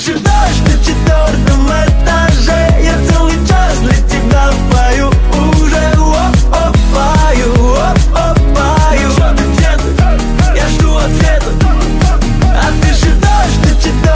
should